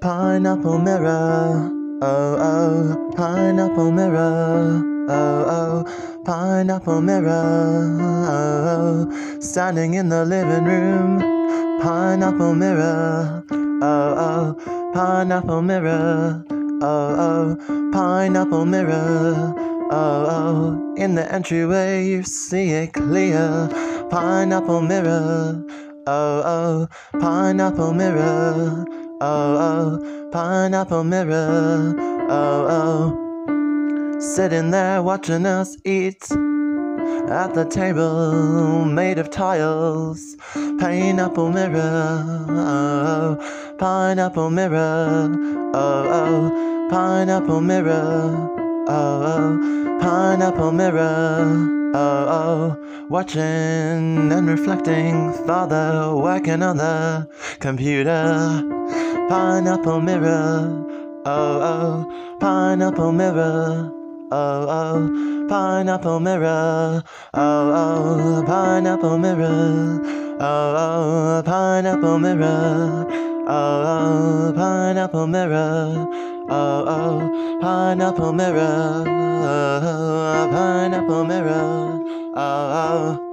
Pineapple mirror, oh oh, pineapple mirror, oh oh, pineapple mirror, oh oh, standing in the living room. Pineapple mirror, oh oh, pineapple mirror, oh oh, pineapple mirror, oh oh, in the entryway you see it clear. Pineapple mirror, oh oh, pineapple mirror. Oh, oh, pineapple mirror. Oh, oh, sitting there watching us eat at the table made of tiles. Pineapple mirror. Oh, oh, pineapple mirror. Oh, oh, pineapple mirror. Oh, oh, pineapple mirror. Oh, oh, watching and reflecting, father working on the computer. Pineapple mirror, oh, oh, pineapple mirror. Oh, oh, pineapple mirror. Oh, oh, pineapple mirror. Oh, oh, pineapple mirror. Oh, oh, pineapple mirror. Oh, oh, pineapple mirror. Oh, oh. pineapple mirror. Oh, oh.